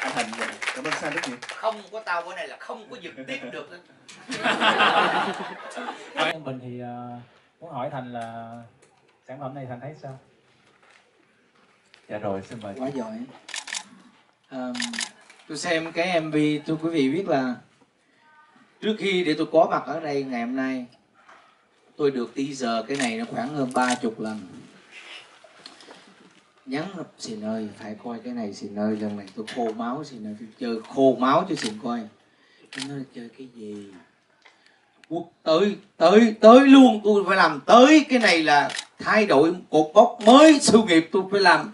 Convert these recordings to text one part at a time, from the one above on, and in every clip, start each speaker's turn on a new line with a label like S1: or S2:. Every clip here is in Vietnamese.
S1: anh Thành dạ. cảm ơn Sang rất nhiều
S2: không có tao bữa này là không có dừng tiếp được
S3: Em Bình thì uh, muốn hỏi Thành là sản phẩm này Thành thấy sao?
S4: Dạ rồi, xin mời.
S5: quá giỏi um, tôi xem cái mv tôi quý vị biết là trước khi để tôi có mặt ở đây ngày hôm nay tôi được teaser cái này nó khoảng hơn ba chục lần nhắn xin ơi, phải coi cái này, xin ơi, lần này tôi khô máu, xin ơi, tôi chơi khô máu cho xin coi. Nó chơi cái gì? Quốc, tới tới tới luôn, tôi phải làm tới cái này là thay đổi cột mốc mới, sự nghiệp tôi phải làm.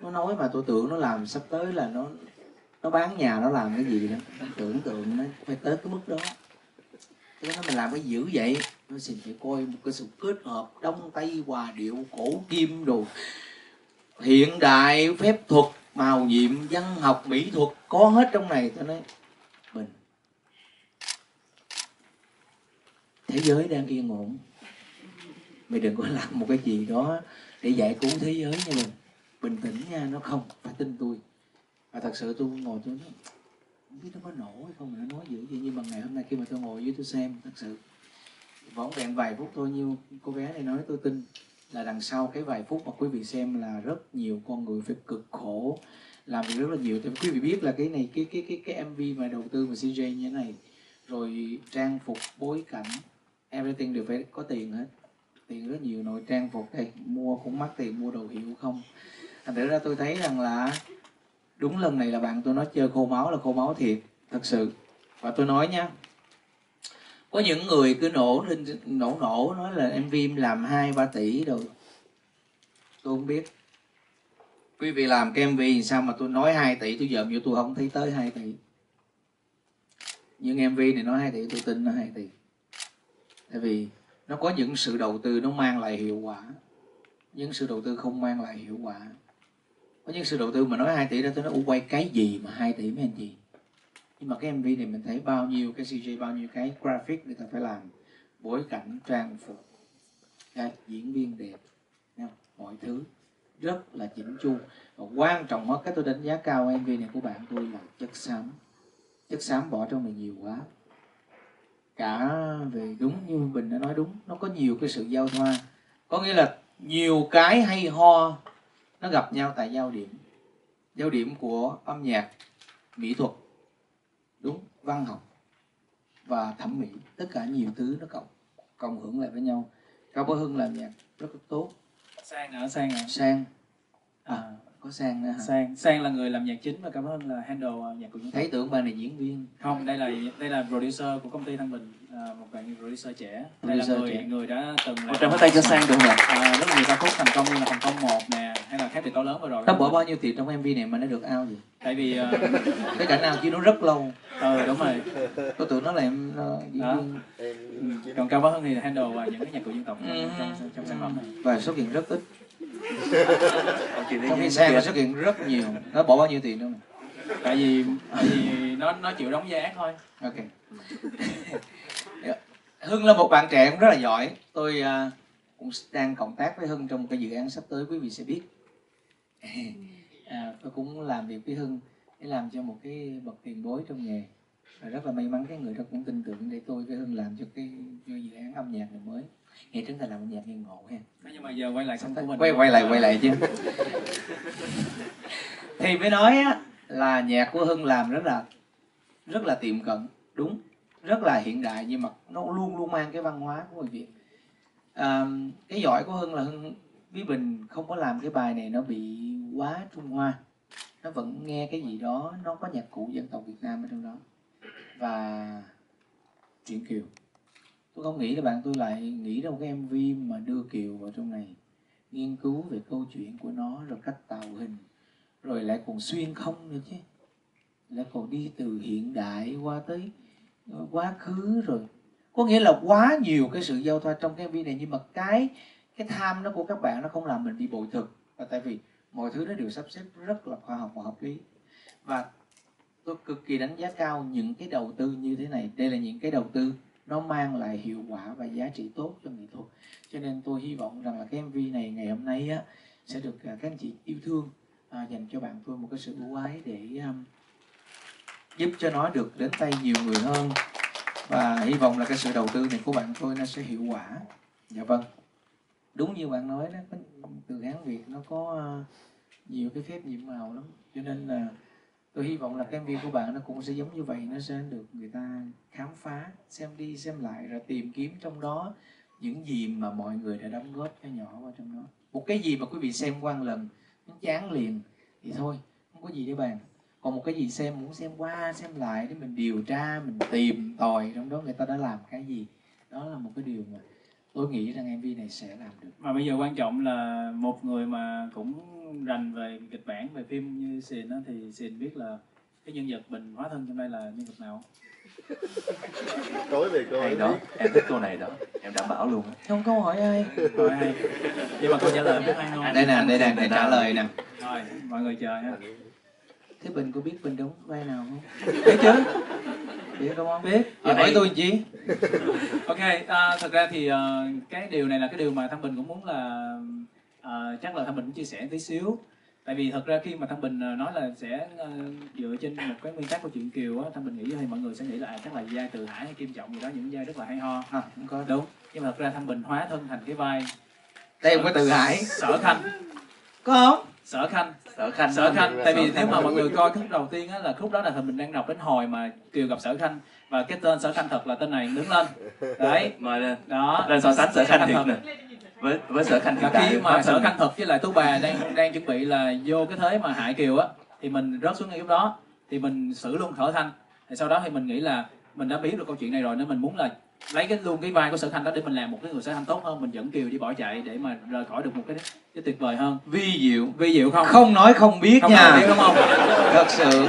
S5: Nó nói mà tôi tưởng nó làm, sắp tới là nó nó bán nhà, nó làm cái gì đó. Nó tưởng tượng nó phải tới cái mức đó. Tôi nói mình làm cái dữ vậy. Nó xin phải coi một cái sự kết hợp, đông tây hòa điệu, cổ kim đồ hiện đại phép thuật, màu nhiệm, văn học, mỹ thuật, có hết trong này, tôi nói mình thế giới đang yên ổn. Mày đừng có làm một cái gì đó để giải cứu thế giới nha mình bình tĩnh nha, nó không phải tin tôi. Và thật sự tôi ngồi tôi nói, không biết nó có nổ hay không nó nói dữ gì nhưng mà ngày hôm nay khi mà tôi ngồi dưới tôi xem, thật sự vỏn vẹn vài phút thôi, như cô bé này nói, tôi tin là đằng sau cái vài phút mà quý vị xem là rất nhiều con người phải cực khổ, làm việc rất là nhiều. Thì quý vị biết là cái này, cái cái cái cái mv mà đầu tư mà CJ như thế này, rồi trang phục, bối cảnh, everything đều phải có tiền hết. Tiền rất nhiều nội trang phục đây, mua cũng mắc tiền, mua đồ hiệu không. Thành thử ra tôi thấy rằng là đúng lần này là bạn tôi nói chơi khô máu là khô máu thiệt, thật sự. Và tôi nói nha có những người cứ nổ lên, nổ nổ, nói là em phim làm hai, ba tỷ rồi tôi không biết. Quý vị làm cái mv sao mà tôi nói 2 tỷ, tôi dòm vô tôi không thấy tới 2 tỷ. Nhưng mv này nói 2 tỷ, tôi tin nó 2 tỷ. Tại vì nó có những sự đầu tư nó mang lại hiệu quả. Những sự đầu tư không mang lại hiệu quả. Có những sự đầu tư mà nói 2 tỷ đó, tôi nói quay cái gì mà 2 tỷ mấy anh chị? Nhưng mà cái mv này mình thấy bao nhiêu, cái cg bao nhiêu cái graphic người ta phải làm bối cảnh trang phục, cái diễn viên đẹp mọi thứ rất là chỉnh chu. Và quan trọng nhất, cái tôi đánh giá cao mv này của bạn tôi là chất xám. Chất xám bỏ trong này nhiều quá. Cả về đúng như bình đã nói đúng, nó có nhiều cái sự giao thoa. Có nghĩa là nhiều cái hay ho, nó gặp nhau tại giao điểm. Giao điểm của âm nhạc, mỹ thuật đúng văn học và thẩm mỹ tất cả nhiều thứ nó cộng cộng hưởng lại với nhau. Cao bá hưng làm nhạc rất là tốt.
S3: Sang hả? Sang hả?
S5: sang. À,
S3: À,
S5: có sang nữa hả?
S3: Sang Sang là người làm nhạc chính và cảm ơn là handle uh, nhạc của chúng ta.
S5: thấy tưởng bạn này diễn viên.
S3: Không, đây là đây là producer của công ty Thăng Bình, à, một bạn producer trẻ. Đây là
S5: Producer
S3: người
S5: trẻ.
S3: người đã từng
S4: Một tràng tay cho Sang được không
S3: à, rất là nhiều ca khúc thành công như là thành công một nè hay là khác biệt to lớn vừa rồi.
S5: Nó bỏ bao nhiêu tiền trong mv này mà nó được ao gì
S3: tại vì uh,
S5: cái cảnh nào chứ nó rất lâu
S3: ừ, đúng rồi.
S5: Tôi tưởng nó là em nó diễn
S3: Đó.
S5: viên.
S3: Ừ, còn cao bá hơn thì handle và những cái nhạc cụ dân tộc
S5: Ừ.
S3: trong, trong, trong sản phẩm này.
S5: Và xuất hiện rất ít. Trong khi sang xuất hiện rất nhiều. Nó bỏ bao nhiêu tiền đâu
S3: tại vì tại vì nó nó chịu đóng giá thôi.
S5: Ok. Hưng là một bạn trẻ cũng rất là giỏi. Tôi à, cũng đang cộng tác với hưng trong một cái dự án sắp tới quý vị sẽ biết. À, tôi cũng làm việc với hưng để làm cho một cái bậc tiền bối trong nghề. Và rất là may mắn cái người đó cũng tin tưởng để tôi với hưng làm cho cái cho dự án âm nhạc này mới. Nghe chúng ta làm âm nhạc nghe ngộ ha.
S3: Nhưng mà giờ quay lại công của mình
S5: quay quay lại quay lại chứ. Thì mới nói á là nhạc của hưng làm rất là rất là tiệm cận đúng rất là hiện đại nhưng mà nó luôn luôn mang cái văn hóa của người việt. À, cái giỏi của hưng là hưng với bình không có làm cái bài này nó bị quá trung hoa nó vẫn nghe cái gì đó, nó có nhạc cụ dân tộc việt nam ở trong đó. Và truyện kiều. Tôi không nghĩ là bạn tôi lại nghĩ ra một cái mv mà đưa kiều vào trong này, nghiên cứu về câu chuyện của nó, rồi cách tạo hình, rồi lại còn xuyên không nữa chứ. Lại còn đi từ hiện đại qua tới quá khứ rồi. Có nghĩa là quá nhiều cái sự giao thoa trong cái MV này, nhưng mà cái cái tham nó của các bạn nó không làm mình bị bội thực. Và tại vì mọi thứ nó đều sắp xếp rất là khoa học và hợp lý. Và tôi cực kỳ đánh giá cao những cái đầu tư như thế này. Đây là những cái đầu tư nó mang lại hiệu quả và giá trị tốt cho nghệ thuật cho nên tôi hy vọng rằng là cái MV này ngày hôm nay á, sẽ được à, các anh chị yêu thương à, dành cho bạn tôi một cái sự ưu ái để um, giúp cho nó được đến tay nhiều người hơn. Và hy vọng là cái sự đầu tư này của bạn tôi nó sẽ hiệu quả. Dạ vâng. Đúng như bạn nói đó từ hán việt nó có ờ, nhiều cái phép nhiệm màu lắm. Cho nên là tôi hy vọng là cái MV của bạn nó cũng sẽ giống như vậy, nó sẽ được người ta khám phá, xem đi, xem lại, rồi tìm kiếm trong đó những gì mà mọi người đã đóng góp cho nhỏ vào trong đó. Một cái gì mà quý vị xem qua một lần, nó chán liền, thì thôi, không có gì để bàn. Còn một cái gì xem, muốn xem qua, xem lại để mình điều tra, mình tìm, tòi trong đó người ta đã làm cái gì, đó là một cái điều mà tôi nghĩ rằng MV này sẽ làm được.
S3: Mà bây giờ quan trọng là một người mà cũng rành về kịch bản về phim như Sìn á thì Sìn biết là cái nhân vật Bình hóa thân trong đây là nhân vật nào?
S1: Tối về cô
S4: hay đó em thích câu này đó. Em đảm bảo luôn
S5: không câu hỏi ai.
S3: Rồi hay nhưng mà câu trả lời biết hay không?
S5: Đây nè đây nè để trả lời nè.
S3: Rồi mọi người chờ ha.
S5: Thế bình có biết bình đóng vai nào không? Biết chứ biết đúng không biết. À, hỏi
S3: đây-
S5: tôi chi?
S3: Ok à, thật ra thì ờ, cái điều này là cái điều mà thăng bình cũng muốn là ờ, chắc là thăng bình cũng chia sẻ tí xíu. Tại vì thật ra khi mà thăng bình ờ, nói là sẽ ờ, dựa trên một cái nguyên tắc của chuyện kiều á thăng bình nghĩ thì mọi người sẽ nghĩ là à, chắc là giai từ hải hay kim trọng gì đó những giai rất là hay ho.
S5: À, không có.
S3: Đúng. Nhưng mà thật ra thăng bình hóa thân thành cái vai
S5: đây không có từ hải.
S3: Sở khanh
S5: có không?
S3: Sở khanh
S4: sở khanh
S3: sở khanh tại vì nếu mà mọi người coi khúc đầu tiên á là khúc đó là mình đang đọc đến hồi mà kiều gặp sở khanh. Và cái tên sở khanh thật là tên này đứng lên. Đấy.
S4: Mời lên.
S3: Đó.
S4: Lên so sánh sở khanh
S3: thật
S4: thiệt nè. Với với sở khanh
S3: là
S4: hiện tại
S3: khi mà sở khanh thật với lại tú bà đang đang chuẩn bị là vô cái thế mà hại kiều á thì mình rớt xuống ngay lúc đó thì mình xử luôn sở khanh thì sau đó thì mình nghĩ là mình đã biết được câu chuyện này rồi nên mình muốn là lấy cái luôn cái vai của sở khanh đó để mình làm một cái người sở khanh tốt hơn mình dẫn kiều đi bỏ chạy để mà rời khỏi được một cái cái tuyệt vời hơn.
S5: Vi diệu.
S3: Vi diệu không?
S5: Không nói không biết
S3: không
S5: nha.
S3: ai biết đúng không?
S5: Thật sự.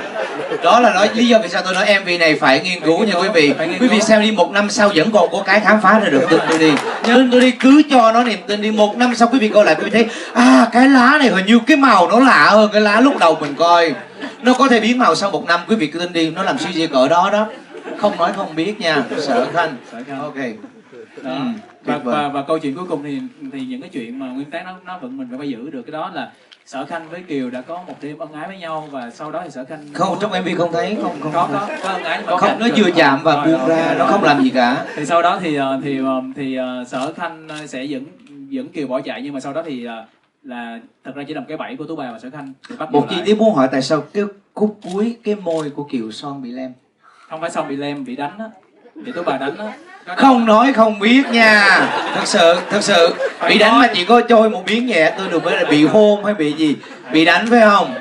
S5: Đó là nói lý do vì sao tôi nói MV này phải nghiên cứu nha quý vị. Quý vị xem đi một năm sau vẫn còn có cái khám phá ra được tin tôi đi. Tin tôi đi cứ cho nó niềm tin đi một năm sau quý vị coi lại quý vị thấy à cái lá này hình như cái màu nó lạ hơn cái lá lúc đầu mình coi. Nó có thể biến màu sau một năm quý vị cứ tin đi nó làm siêu di cỡ đó đó không nói không biết nha sở khanh. ok.
S3: Đó.
S5: Ừ,
S3: và, và và câu chuyện cuối cùng thì thì những cái chuyện mà nguyên tắc nó nó vẫn mình phải giữ được cái đó là sở khanh với kiều đã có một đêm ân ái với nhau và sau đó thì sở khanh
S5: không trong MV không thấy không không.
S3: Có có có ân ái nhưng mà
S5: không nó vừa chạm và buông ra nó
S3: rồi.
S5: không làm gì cả.
S3: Thì sau đó thì ờ, thì ờ, thì ờ, sở khanh sẽ dẫn dẫn kiều bỏ chạy nhưng mà sau đó thì là thật ra chỉ là một cái bẫy của tú bà và sở khanh bắt
S5: một chi tiết muốn hỏi tại sao cái khúc cuối cái môi của kiều son bị lem
S3: không phải xong bị lem bị đánh á. Bị tú bà đánh á.
S5: Không nói không biết nha. Thật sự thật sự. Bị đánh mà chỉ có trôi một miếng nhẹ tôi được với là bị hôn hay bị gì. Bị đánh phải không?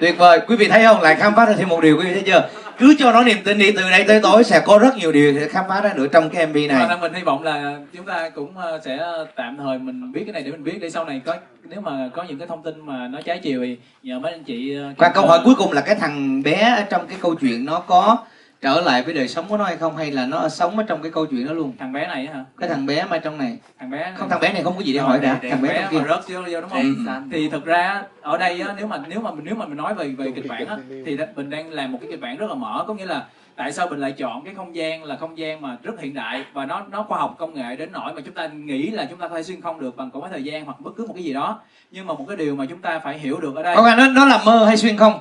S5: Tuyệt vời. Quý vị thấy không? Lại khám phá ra thêm một điều quý vị thấy chưa? Cứ cho nó niềm tin đi từ đây tới tối sẽ có rất nhiều điều để khám phá ra nữa trong cái mv này.
S3: Mình hy vọng là chúng ta cũng ờ, sẽ tạm thời mình biết cái này để mình biết để sau này có nếu mà có những cái thông tin mà nó trái chiều thì nhờ mấy anh chị ờ,
S5: qua câu hỏi cuối cùng là cái thằng bé ở trong cái câu chuyện nó có trở lại với đời sống của nó hay không? Hay là nó sống ở trong cái câu chuyện đó luôn?
S3: Thằng bé này á hả?
S5: Cái thằng bé mà trong này.
S3: Thằng bé
S5: không thằng bé này không có gì để hỏi đã.
S3: Để-
S5: thằng bé trong kia.
S3: mà rớt vô, vô đúng không?
S5: Ừ.
S3: thì thực ra ở đây á, nếu mà nếu mà nếu mà mình nói về về kịch bản á, thì mình đang làm một cái kịch bản rất là mở. Có nghĩa là tại sao mình lại chọn cái không gian là không gian mà rất hiện đại và nó nó khoa học công nghệ đến nỗi mà chúng ta nghĩ là chúng ta có thể xuyên không được bằng cỗ máy thời gian hoặc bất cứ một cái gì đó. Nhưng mà một cái điều mà chúng ta phải hiểu được ở đây
S5: không nó nó là mơ hay xuyên không?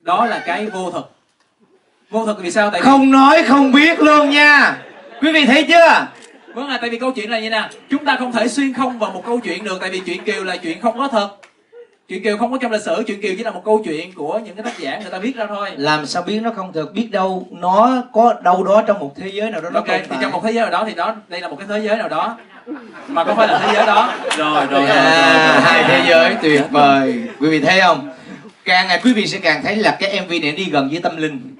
S3: Đó là cái vô thực vô thực vì sao? Tại vì
S5: không nói không biết luôn nha. Quý vị thấy chưa?
S3: Vâng là tại vì câu chuyện là như nè chúng ta không thể xuyên không vào một câu chuyện được tại vì chuyện kiều là chuyện không có thật. Chuyện kiều không có trong lịch sử chuyện kiều chỉ là một câu chuyện của những cái tác giả người ta viết ra thôi.
S5: Làm sao biết nó không thật? Biết đâu nó có đâu đó trong một thế giới nào đó nó
S3: ok thì trong một thế giới nào đó thì đó đây là một cái thế giới nào đó. Mà không phải là thế giới đó.
S4: Rồi rồi
S5: à, hai thế giới tuyệt vời. Quý vị thấy không? Càng ngày quý vị sẽ càng thấy là cái mv này đi gần với tâm linh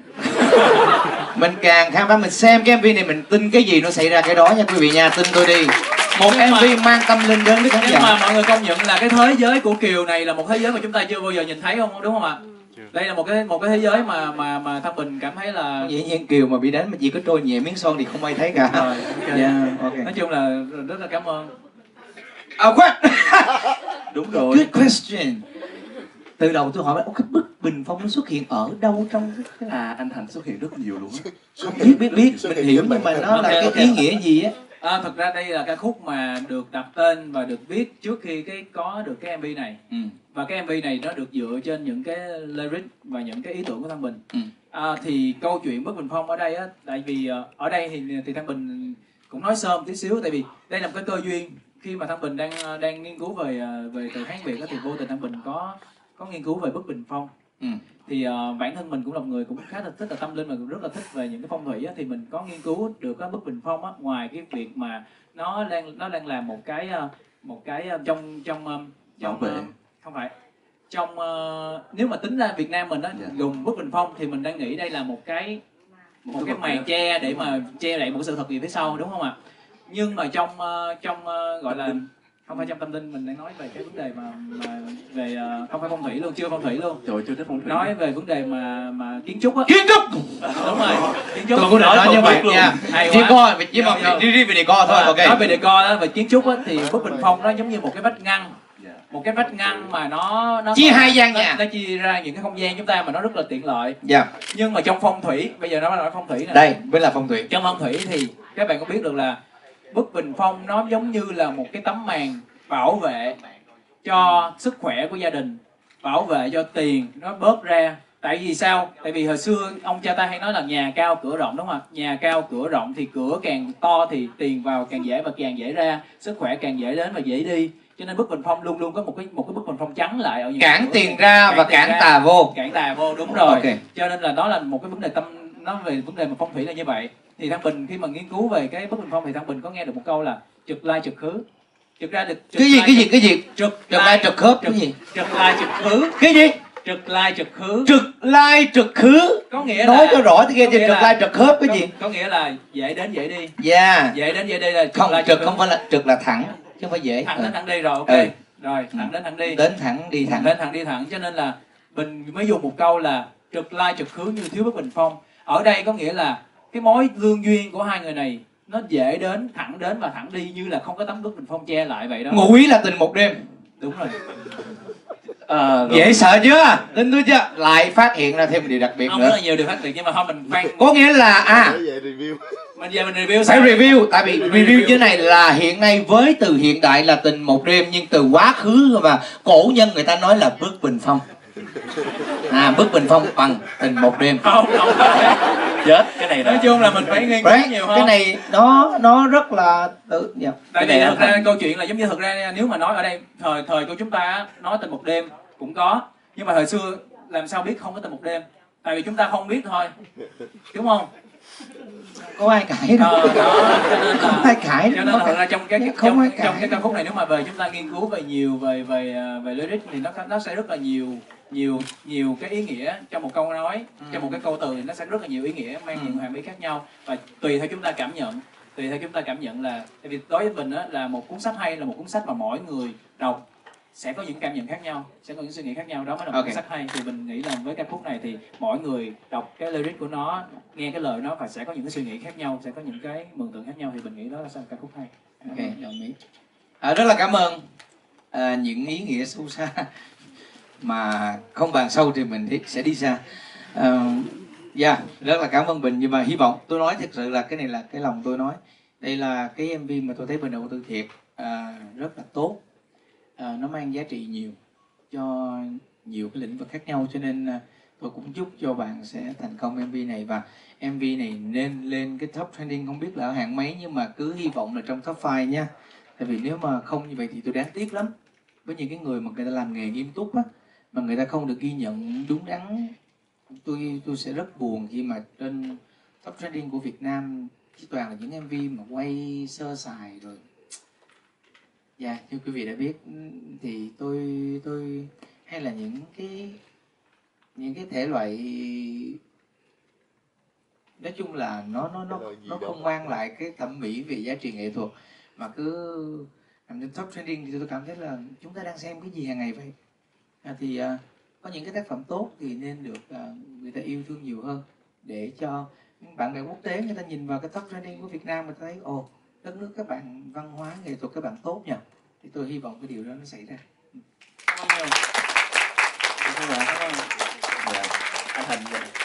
S5: mình càng khám phá mình xem cái mv này mình tin cái gì nó xảy ra cái đó nha quý vị nha. Tin tôi đi. Một
S3: Nhưng mà-
S5: mv mang tâm linh đến với khán
S3: nhưng mà
S5: giả
S3: mọi người công nhận là cái thế giới của kiều này là một thế giới mà chúng ta chưa bao giờ nhìn thấy không? Đúng không ạ? Đây là một cái một cái thế giới mà mà mà thăng bình cảm thấy là
S5: dĩ nhiên kiều mà bị đánh mà chỉ có trôi nhẹ miếng son thì không ai thấy cả.
S3: Rồi ok.
S5: Yeah, ok.
S3: Nói chung là rất là cảm ơn.
S5: À khoan
S4: đúng rồi.
S5: Good question từ đầu tôi hỏi ô, cái bức bình phong nó xuất hiện ở đâu trong cái
S4: à anh thành xuất hiện rất nhiều luôn á
S5: biết biết biết mình hiểu nhưng mà nó là cái ý nghĩa gì á
S3: À, thật ra đây là ca khúc mà được đặt tên và được viết trước khi cái có được cái MV này
S5: ừ.
S3: và cái MV này nó được dựa trên những cái lyric và những cái ý tưởng của Thăng Bình.
S5: Ừ.
S3: À, thì câu chuyện bất bình phong ở đây á, tại vì ờ, ở đây thì thì Thăng Bình cũng nói sớm tí xíu tại vì đây là một cái cơ duyên khi mà Thăng Bình đang ờ, đang nghiên cứu về ờ, về từ Hán Việt á, thì vô tình Thăng Bình có có nghiên cứu về bất bình phong.
S5: Ừ.
S3: Thì ờ, bản thân mình cũng là một người cũng khá là thích là tâm linh và cũng rất là thích về những cái phong thủy á, thì mình có nghiên cứu được cái bất bình phong á, ngoài cái việc mà nó đang nó đang làm một cái ờ, một cái ờ, trong trong trong
S4: Bảo vệ.
S3: không phải trong ờ, nếu mà tính ra Việt Nam mình á
S4: Dạ.
S3: dùng bức bình phong thì mình đang nghĩ đây là một cái một
S4: cái
S3: cái màn che để mà che đậy một sự thật gì phía sau đúng không ạ nhưng mà trong ờ, trong ờ, gọi là không phải trong tâm linh mình đang nói về cái vấn đề mà, mà về ờ, không phải phong thủy luôn chưa phong thủy luôn.
S4: Trời chưa thích phong thủy.
S3: nói về vấn đề mà mà kiến trúc á.
S5: Kiến trúc!
S3: Đúng rồi. Kiến trúc
S5: tôi cũng định nói như vậy nha.
S3: Hay
S5: chỉ coi chỉ
S3: vô.
S5: đi đi về decor thôi
S3: Và
S5: ok.
S3: nói về decor đó về kiến trúc á thì bức bình phong nó giống như một cái vách ngăn.
S4: Dạ.
S3: một cái vách ngăn mà nó nó
S5: Chia
S3: có-
S5: hai gian
S3: nó-
S5: nhà.
S3: nó chia ra những cái không gian chúng ta mà nó rất là tiện lợi.
S5: Dạ.
S3: Nhưng mà trong phong thủy bây giờ nó nói phong thủy nè.
S5: Đây mới là phong thủy.
S3: Trong phong thủy thì các bạn có biết được là bức bình phong nó giống như là một cái tấm màn bảo vệ cho sức khỏe của gia đình bảo vệ cho tiền nó bớt ra. Tại vì sao? Tại vì hồi xưa ông cha ta hay nói là nhà cao cửa rộng đúng không nhà cao cửa rộng thì cửa càng to thì tiền vào càng dễ và càng dễ ra sức khỏe càng dễ đến và dễ đi. Cho nên bức bình phong luôn luôn có một cái một cái bức bình phong trắng lại ở những
S5: cản
S3: cửa.
S5: tiền ra và
S3: tiền
S5: cản
S3: ra,
S5: tà vô.
S3: Cản tà vô đúng rồi.
S5: Ok.
S3: Cho nên là đó là một cái vấn đề tâm nó về vấn đề mà phong thủy là như vậy. Thì thăng bình khi mà nghiên cứu về cái bức bình phong thì thăng bình có nghe được một câu là trực lai trực khứ trực ra được trực
S5: cái gì cái gì cái gì?
S3: trực
S5: trực lai trực khớp cái gì?
S3: Trực lai trực khứ.
S5: Cái gì?
S3: Trực lai trực khứ.
S5: Trực lai trực khứ.
S3: Có nghĩa
S5: nói
S3: là
S5: cho rõ thì nghe trực
S3: là-
S5: lai trực khớp cái
S3: có,
S5: gì?
S3: có nghĩa là dễ đến dễ đi.
S5: Dạ.
S3: Dễ đến dễ đi là trực
S5: không trực không phải là trực là thẳng chứ không phải dễ.
S3: Thẳng
S5: Ừ.
S3: đến thẳng đi rồi ok.
S5: Ừ.
S3: rồi thẳng đến thẳng đi.
S5: Đến thẳng đi thẳng.
S3: Lên thẳng đi thẳng. Cho nên là mình mới dùng một câu là trực lai trực khứ như thiếu bất bình phong ở đây có nghĩa là cái mối lương duyên của hai người này nó dễ đến thẳng đến và thẳng đi như là không có tấm bức bình phong che lại vậy đó.
S5: Ngụ ý là tình một đêm.
S3: Đúng rồi.
S4: Ờ,
S5: dễ sợ chưa? Tin tôi chưa? Lại phát hiện ra thêm một điều đặc biệt
S3: không rất
S5: nữa.
S3: là nhiều điều khác biệt nhưng mà thôi mình khoan.
S5: Có nghĩa là à
S1: về review.
S3: Mình về mình review
S5: phải
S3: sao
S5: review tại vì review. như này là hiện nay với từ hiện đại là tình một đêm nhưng từ quá khứ mà cổ nhân người ta nói là bức bình phong à bức bình phong bằng tình một đêm.
S3: Không không.
S4: Chết cái này
S3: nói chung là mình phải nghiên cứu nhiều hơn.
S5: cái này nó nó rất là tự dạ.
S3: tại
S4: cái
S3: vì
S4: là
S3: ra
S4: thành-
S3: câu chuyện là giống như thực ra nếu mà nói ở đây thời thời của chúng ta nói tình một đêm cũng có. Nhưng mà thời xưa làm sao biết không có tình một đêm? Tại vì chúng ta không biết thôi. Đúng không?
S5: Có ai cãi đâu.
S3: Ờ, đó, cho nên
S5: không ai cãi
S3: cho nên là thật ra trong cái
S5: không
S3: trong,
S5: ai cãi.
S3: trong cái ca khúc này nếu mà về chúng ta nghiên cứu về nhiều về về ờ, về lyric thì nó nó sẽ rất là nhiều nhiều nhiều cái ý nghĩa trong một câu nói trong một cái câu từ thì nó sẽ rất là nhiều ý nghĩa mang
S5: Ừ.
S3: nhiều hàm ý khác nhau. Và tùy theo chúng ta cảm nhận tùy theo chúng ta cảm nhận là tại vì đối với mình á, là một cuốn sách hay là một cuốn sách mà mỗi người đọc sẽ có những cảm nhận khác nhau sẽ có những suy nghĩ khác nhau. Đó mới là một
S5: Ok.
S3: cuốn sách hay. Thì mình nghĩ là với ca khúc này thì mỗi người đọc cái lyric của nó nghe cái lời nó và sẽ có những cái suy nghĩ khác nhau sẽ có những cái mường tượng khác nhau. Thì mình nghĩ đó là là ca khúc hay.
S5: Ok đồng ý. À, rất là cảm ơn à, những ý nghĩa sâu xa mà không bàn sâu thì mình sẽ đi xa. Uh, dạ rất là cảm ơn bình nhưng mà hy vọng tôi nói thật sự là cái này là cái lòng tôi nói. Đây là cái mv mà tôi thấy bình đầu tư thiệt à, rất là tốt. À, nó mang giá trị nhiều cho nhiều cái lĩnh vực khác nhau cho nên à, tôi cũng chúc cho bạn sẽ thành công mv này. Và mv này nên lên cái top trending không biết là ở hạng mấy nhưng mà cứ hy vọng là trong top 5 nha. Tại vì nếu mà không như vậy thì tôi đáng tiếc lắm. Với những cái người mà người ta làm nghề nghiêm túc á mà người ta không được ghi nhận đúng đắn. Tôi tôi sẽ rất buồn khi mà trên top trending của Việt Nam chỉ toàn là những MV mà quay sơ sài rồi. Dạ như quý vị đã biết thì tôi tôi hay là những cái những cái thể loại nói chung là nó nó nó nó không mang lại cái thẩm mỹ về giá trị nghệ thuật mà cứ nằm trên top trending thì tôi cảm thấy là chúng ta đang xem cái gì hàng ngày vậy à, thì à, có những cái tác phẩm tốt thì nên được à, người ta yêu thương nhiều hơn để cho những bạn bè quốc tế người ta nhìn vào cái top trending của Việt Nam người ta thấy ồ đất nước các bạn văn hóa nghệ thuật các bạn tốt nhỉ thì tôi hy vọng cái điều đó nó xảy ra
S3: Cảm ơn nhiều. Cảm ơn. Cảm ơn.
S4: Dạ.
S1: anh thành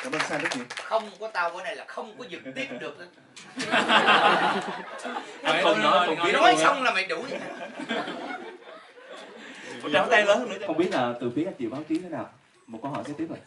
S1: cảm ơn sai rất nhiều
S2: không có tao bữa này là không có giật tiếp được
S3: anh không nói không biết
S5: nói xong là mày đủ vậy
S3: một tràng tay lớn hơn nữa
S4: không biết là từ phía anh chị báo chí thế nào. Một câu hỏi kế tiếp rồi